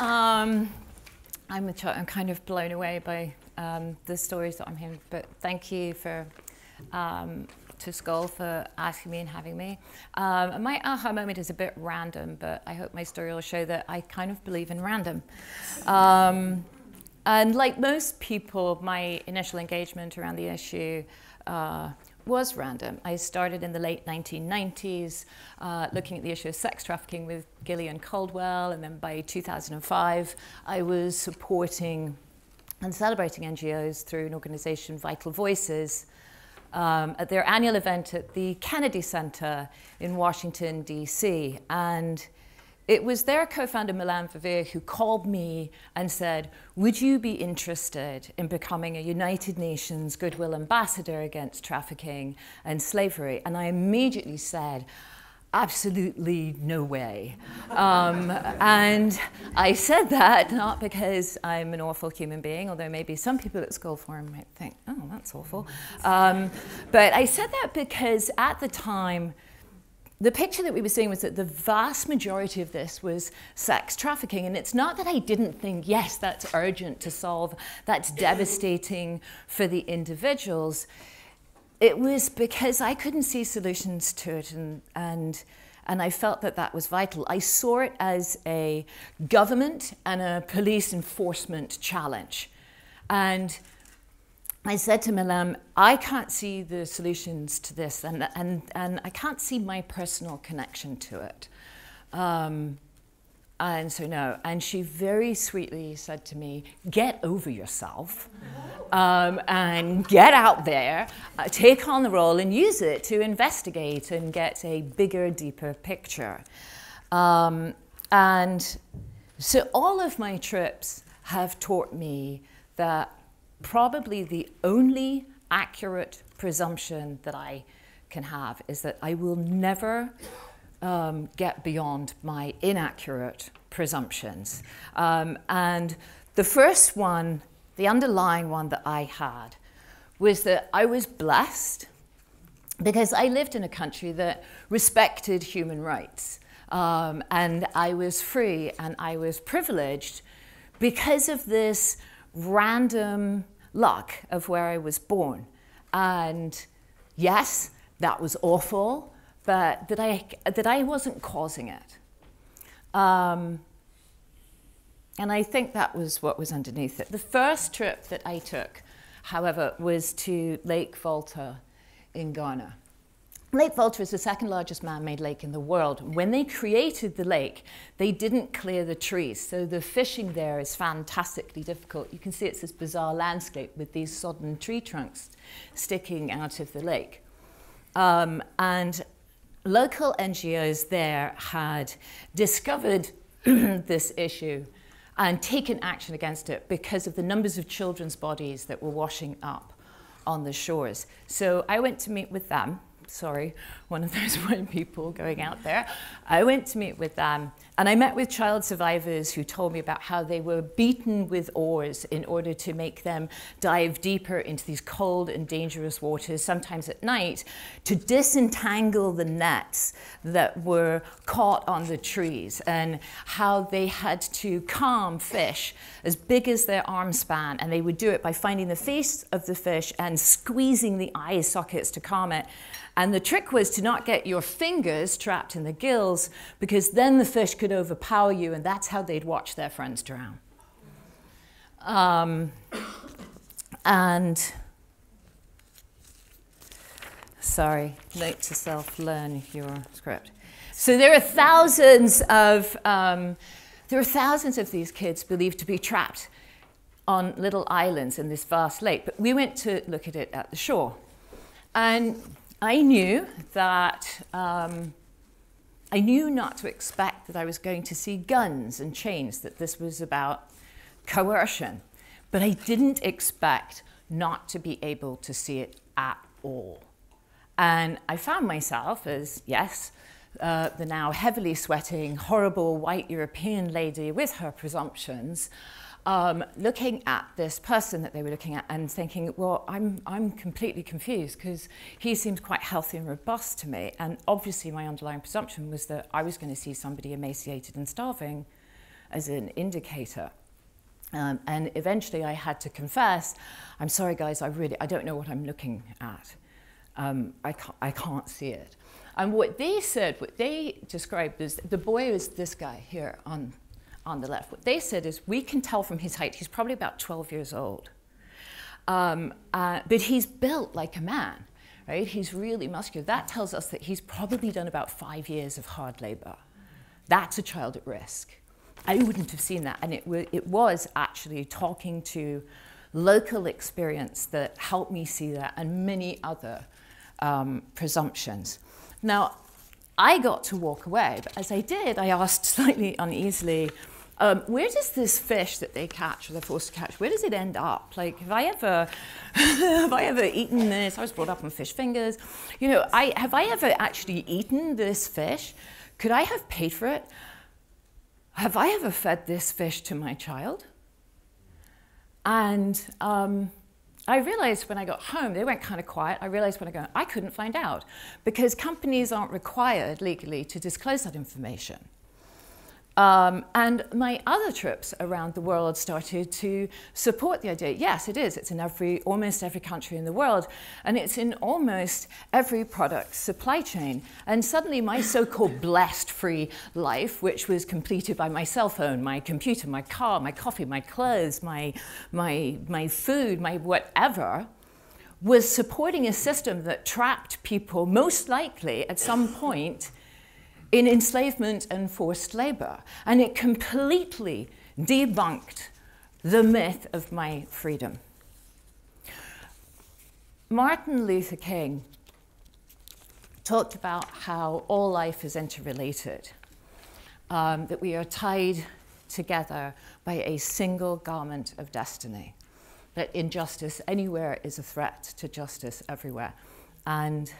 Um, I'm, I'm kind of blown away by um, the stories that I'm hearing, but thank you for um, to Skoll for asking me and having me. Um, my aha moment is a bit random, but I hope my story will show that I kind of believe in random. Um, and like most people, my initial engagement around the issue uh, was random. I started in the late 1990s uh, looking at the issue of sex trafficking with Gillian Caldwell, and then by 2005, I was supporting and celebrating NGOs through an organization, Vital Voices, um, at their annual event at the Kennedy Center in Washington, D.C. And it was their co-founder, Melanne Verveer, who called me and said, would you be interested in becoming a United Nations Goodwill Ambassador against trafficking and slavery? And I immediately said, absolutely no way. Um, and I said that not because I'm an awful human being, although maybe some people at Skoll Forum might think, oh, that's awful. Um, but I said that because at the time, the picture that we were seeing was that the vast majority of this was sex trafficking. And it's not that I didn't think, yes, that's urgent to solve, that's devastating for the individuals it was because I couldn't see solutions to it and, and, and I felt that that was vital. I saw it as a government and a police enforcement challenge. And I said to Melanne, I can't see the solutions to this and, and, and I can't see my personal connection to it. Um, and so, no. And she very sweetly said to me, Get over yourself um, and get out there, uh, take on the role, and use it to investigate and get a bigger, deeper picture. Um, and so, all of my trips have taught me that probably the only accurate presumption that I can have is that I will never um, get beyond my inaccurate presumptions. Um, and the first one, the underlying one that I had, was that I was blessed because I lived in a country that respected human rights. Um, and I was free and I was privileged because of this random luck of where I was born. And yes, that was awful but that I, that I wasn't causing it. Um, and I think that was what was underneath it. The first trip that I took, however, was to Lake Volta in Ghana. Lake Volta is the second largest man-made lake in the world. When they created the lake, they didn't clear the trees. So the fishing there is fantastically difficult. You can see it's this bizarre landscape with these sodden tree trunks sticking out of the lake. Um, and local NGOs there had discovered this issue and taken action against it because of the numbers of children's bodies that were washing up on the shores. So I went to meet with them sorry, one of those white people going out there. I went to meet with them and I met with child survivors who told me about how they were beaten with oars in order to make them dive deeper into these cold and dangerous waters, sometimes at night, to disentangle the nets that were caught on the trees and how they had to calm fish as big as their arm span. And they would do it by finding the face of the fish and squeezing the eye sockets to calm it. And the trick was to not get your fingers trapped in the gills because then the fish could overpower you and that's how they'd watch their friends drown. Um, and sorry, note to self, learn your script. So there are thousands of, um, there are thousands of these kids believed to be trapped on little islands in this vast lake, but we went to look at it at the shore. And I knew that um, I knew not to expect that I was going to see guns and chains, that this was about coercion. But I didn't expect not to be able to see it at all. And I found myself as, yes, uh, the now heavily sweating, horrible white European lady with her presumptions, um, looking at this person that they were looking at and thinking, well, I'm, I'm completely confused because he seems quite healthy and robust to me. And obviously my underlying presumption was that I was going to see somebody emaciated and starving as an indicator. Um, and eventually I had to confess, I'm sorry guys, I really, I don't know what I'm looking at. Um, I, can't, I can't see it. And what they said, what they described is, the boy is this guy here on, on the left. What they said is, we can tell from his height, he's probably about 12 years old. Um, uh, but he's built like a man, right? He's really muscular. That tells us that he's probably done about five years of hard labor. That's a child at risk. I wouldn't have seen that. And it, it was actually talking to local experience that helped me see that and many other um, presumptions. Now, I got to walk away, but as I did, I asked slightly uneasily, um, where does this fish that they catch or they're forced to catch, where does it end up? Like, have I ever, have I ever eaten this? I was brought up on fish fingers. You know, I, have I ever actually eaten this fish? Could I have paid for it? Have I ever fed this fish to my child? And um, I realized when I got home, they went kind of quiet. I realized when I got I couldn't find out because companies aren't required legally to disclose that information. Um, and my other trips around the world started to support the idea. Yes, it is. It's in every, almost every country in the world, and it's in almost every product supply chain. And suddenly, my so-called blessed free life, which was completed by my cell phone, my computer, my car, my coffee, my clothes, my, my, my food, my whatever, was supporting a system that trapped people, most likely at some point, in enslavement and forced labor. And it completely debunked the myth of my freedom. Martin Luther King talked about how all life is interrelated, um, that we are tied together by a single garment of destiny, that injustice anywhere is a threat to justice everywhere. And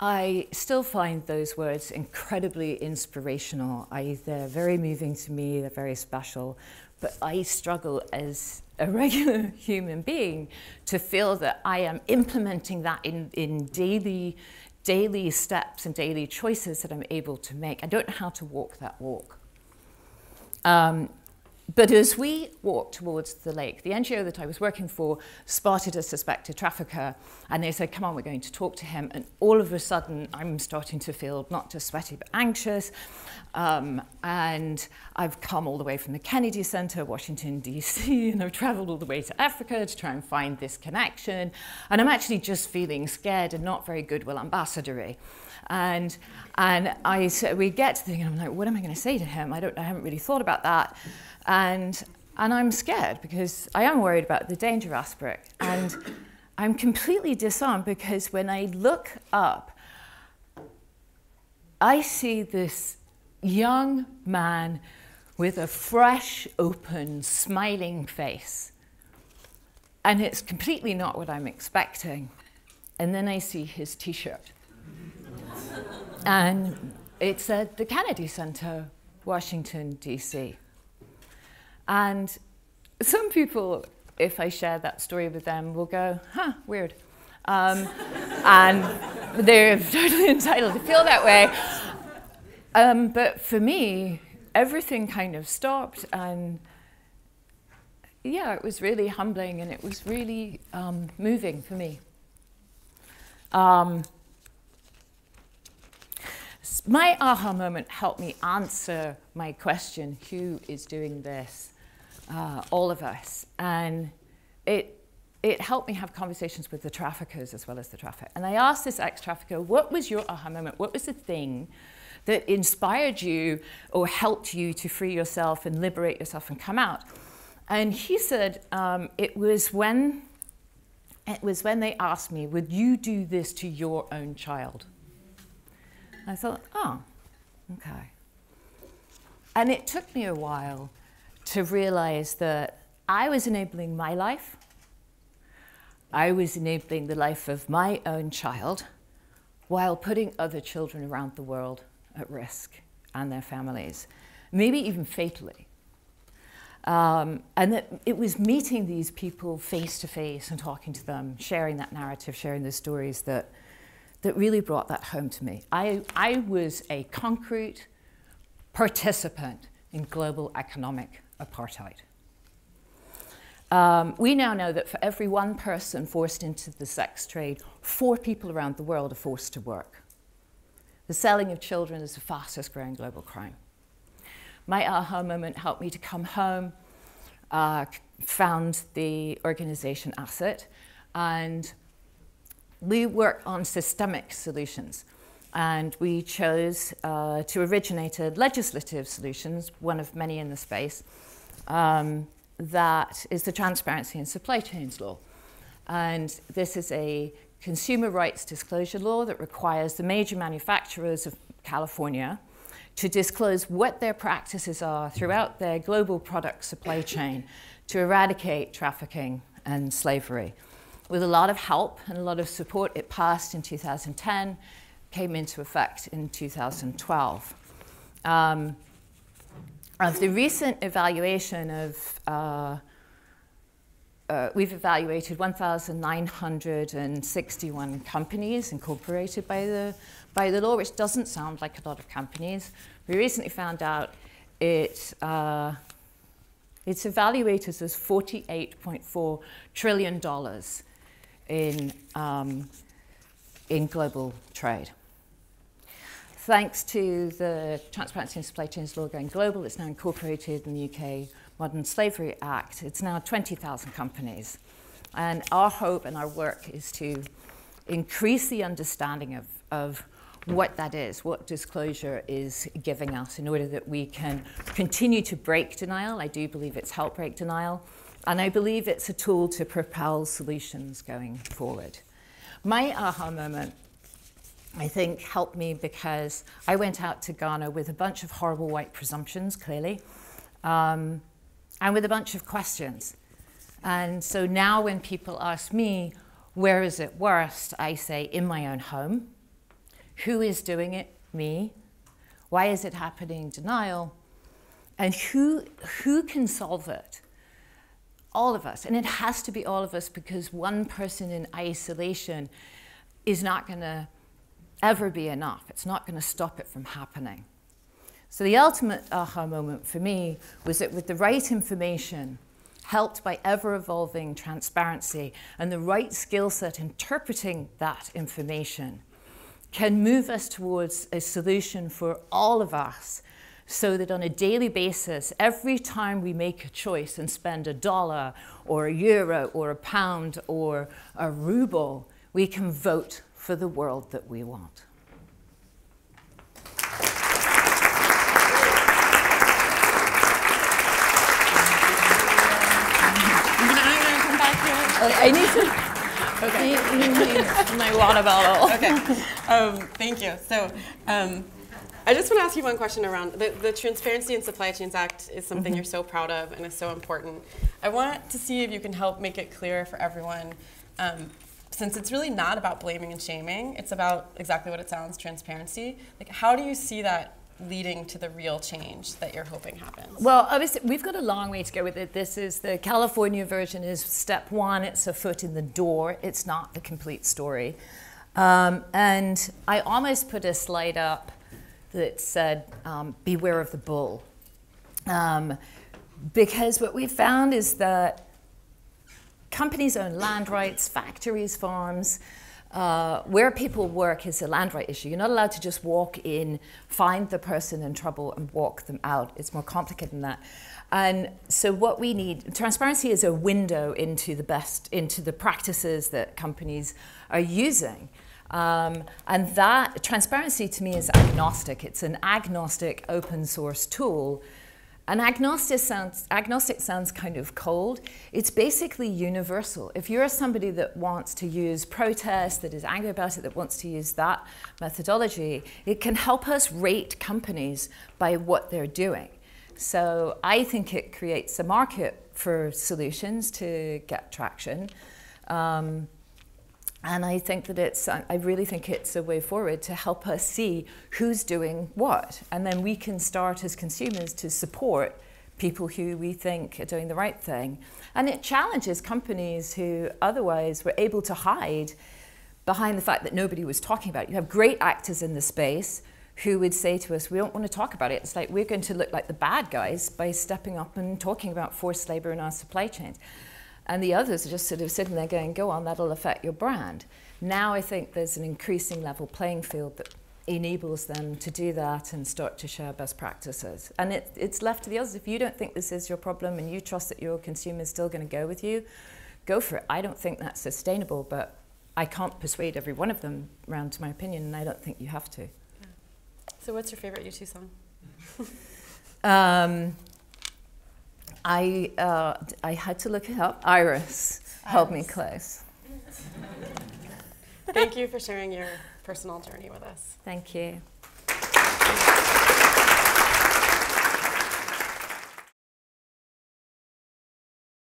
I still find those words incredibly inspirational. I, they're very moving to me, they're very special, but I struggle as a regular human being to feel that I am implementing that in, in daily, daily steps and daily choices that I'm able to make. I don't know how to walk that walk. Um, but as we walked towards the lake, the NGO that I was working for spotted a suspected trafficker and they said, come on, we're going to talk to him. And all of a sudden, I'm starting to feel not just sweaty, but anxious. Um, and I've come all the way from the Kennedy Center, Washington, DC, and I've traveled all the way to Africa to try and find this connection. And I'm actually just feeling scared and not very goodwill ambassadory. And, and I, so we get to the thing, and I'm like, what am I going to say to him? I, don't, I haven't really thought about that. And, and I'm scared because I am worried about the danger aspect. And I'm completely disarmed because when I look up, I see this young man with a fresh, open, smiling face. And it's completely not what I'm expecting. And then I see his t shirt. and it's at the Kennedy Center, Washington, D.C. And some people, if I share that story with them, will go, huh, weird. Um, and they're totally entitled to feel that way. Um, but for me, everything kind of stopped and yeah, it was really humbling and it was really um, moving for me. Um, my aha moment helped me answer my question who is doing this? Uh, all of us. And it, it helped me have conversations with the traffickers as well as the traffic. And I asked this ex trafficker, what was your aha moment? What was the thing that inspired you or helped you to free yourself and liberate yourself and come out? And he said, um, it was when it was when they asked me, would you do this to your own child? I thought, oh, okay. And it took me a while to realize that I was enabling my life, I was enabling the life of my own child while putting other children around the world at risk and their families, maybe even fatally. Um, and that it was meeting these people face to face and talking to them, sharing that narrative, sharing the stories that that really brought that home to me. I, I was a concrete, participant in global economic apartheid. Um, we now know that for every one person forced into the sex trade, four people around the world are forced to work. The selling of children is the fastest growing global crime. My aha moment helped me to come home, uh, found the organization Asset, and we work on systemic solutions. And we chose uh, to originate a legislative solutions, one of many in the space, um, that is the Transparency in Supply Chains Law. And this is a consumer rights disclosure law that requires the major manufacturers of California to disclose what their practices are throughout their global product supply chain to eradicate trafficking and slavery. With a lot of help and a lot of support, it passed in 2010, came into effect in 2012. Um, of the recent evaluation of, uh, uh, we've evaluated 1,961 companies incorporated by the, by the law, which doesn't sound like a lot of companies. We recently found out it, uh, it's evaluated as $48.4 trillion in, um, in global trade. Thanks to the Transparency in Supply Chains law going global, it's now incorporated in the UK Modern Slavery Act. It's now 20,000 companies. And our hope and our work is to increase the understanding of, of what that is, what disclosure is giving us in order that we can continue to break denial. I do believe it's helped break denial. And I believe it's a tool to propel solutions going forward. My aha moment I think helped me because I went out to Ghana with a bunch of horrible white presumptions, clearly, um, and with a bunch of questions. And so now when people ask me, where is it worst? I say, in my own home. Who is doing it? Me. Why is it happening? Denial. And who, who can solve it? All of us. And it has to be all of us because one person in isolation is not going to ever be enough. It's not going to stop it from happening. So the ultimate aha moment for me was that with the right information, helped by ever evolving transparency and the right skill set interpreting that information, can move us towards a solution for all of us so that on a daily basis, every time we make a choice and spend a dollar or a euro or a pound or a ruble, we can vote for the world that we want. I need to. Okay. He, he needs my water bottle. Okay. Um, thank you. So. Um, I just want to ask you one question around the, the Transparency in Supply Chains Act is something mm -hmm. you're so proud of and is so important. I want to see if you can help make it clear for everyone um, since it's really not about blaming and shaming, it's about exactly what it sounds, transparency. Like, how do you see that leading to the real change that you're hoping happens? Well, obviously, we've got a long way to go with it. This is the California version is step one. It's a foot in the door. It's not the complete story. Um, and I almost put a slide up that said, um, beware of the bull. Um, because what we found is that companies own land rights, factories, farms. Uh, where people work is a land right issue. You're not allowed to just walk in, find the person in trouble, and walk them out. It's more complicated than that. And so, what we need transparency is a window into the best, into the practices that companies are using. Um, and that transparency to me is agnostic. It's an agnostic open source tool and agnostic sounds, agnostic sounds kind of cold. It's basically universal. If you're somebody that wants to use protest, that is angry about it, that wants to use that methodology, it can help us rate companies by what they're doing. So I think it creates a market for solutions to get traction. Um, and I think that it's, I really think it's a way forward to help us see who's doing what. And then we can start as consumers to support people who we think are doing the right thing. And it challenges companies who otherwise were able to hide behind the fact that nobody was talking about it. You have great actors in the space who would say to us, We don't want to talk about it. It's like we're going to look like the bad guys by stepping up and talking about forced labor in our supply chains. And the others are just sort of sitting there going, Go on, that'll affect your brand. Now I think there's an increasing level playing field that enables them to do that and start to share best practices. And it, it's left to the others. If you don't think this is your problem and you trust that your consumer is still going to go with you, go for it. I don't think that's sustainable, but I can't persuade every one of them round to my opinion, and I don't think you have to. So, what's your favorite U2 song? um, I, uh, I had to look it up. Iris, Hold Me Close. Thank you for sharing your personal journey with us. Thank you.